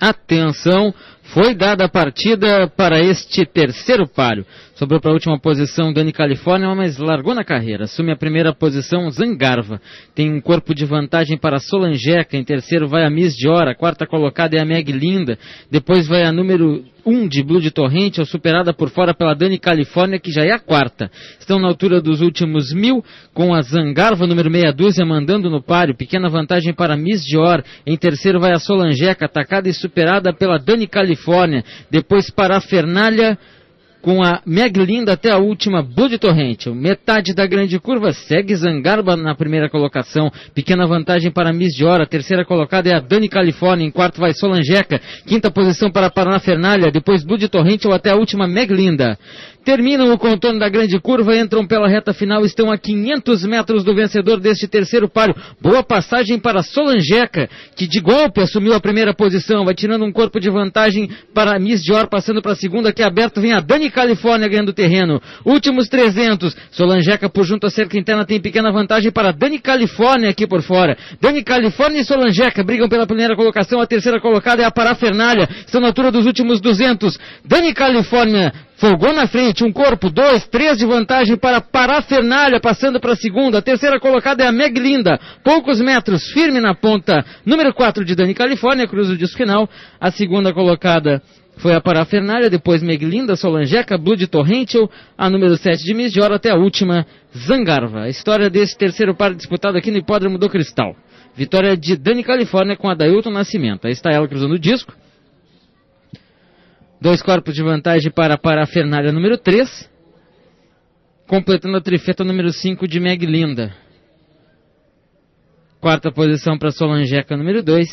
Atenção, foi dada a partida para este terceiro páreo. Sobrou para a última posição Dani Califórnia, mas largou na carreira. Assume a primeira posição Zangarva. Tem um corpo de vantagem para Solangeca. Em terceiro vai a Miss Diora. A quarta colocada é a Meg Linda. Depois vai a número 1 um de Blue de Torrente, superada por fora pela Dani Califórnia, que já é a quarta. Estão na altura dos últimos mil, com a Zangarva número meia dúzia mandando no páreo. Pequena vantagem para Miss Dior. Em terceiro vai a Solangeca, atacada e superada pela Dani Califórnia. Depois para a Fernalha com a Meg Linda até a última Bud Torrente. Metade da grande curva segue Zangarba na primeira colocação. Pequena vantagem para Miss Diora. Terceira colocada é a Dani Califórnia. Em quarto vai Solangeca. Quinta posição para Paraná Fernalha. Depois Bud Torrente ou até a última Meg Linda. Terminam o contorno da grande curva, entram pela reta final, estão a 500 metros do vencedor deste terceiro páreo. Boa passagem para Solangeca, que de golpe assumiu a primeira posição, vai tirando um corpo de vantagem para Miss Dior, passando para a segunda, que é aberto, vem a Dani Califórnia ganhando terreno. Últimos 300, Solangeca por junto à cerca interna tem pequena vantagem para Dani Califórnia aqui por fora. Dani Califórnia e Solangeca brigam pela primeira colocação, a terceira colocada é a Parafernália, estão na altura dos últimos 200. Dani Califórnia Folgou na frente, um corpo, dois, três de vantagem para Parafernália, passando para a segunda. A terceira colocada é a Meg Linda, poucos metros, firme na ponta. Número 4 de Dani Califórnia, cruza o disco final. A segunda colocada foi a Parafernália, depois Meglinda, Solangeca, Blue de Torrential, a número 7 de Miss Dior, até a última, Zangarva. A história desse terceiro par disputado aqui no Hipódromo do Cristal. Vitória de Dani Califórnia com a Dailton Nascimento. Aí está ela cruzando o disco. Dois corpos de vantagem para a parafernália número 3. Completando a trifeta número 5 de Meg Linda. Quarta posição para Solangeca número 2.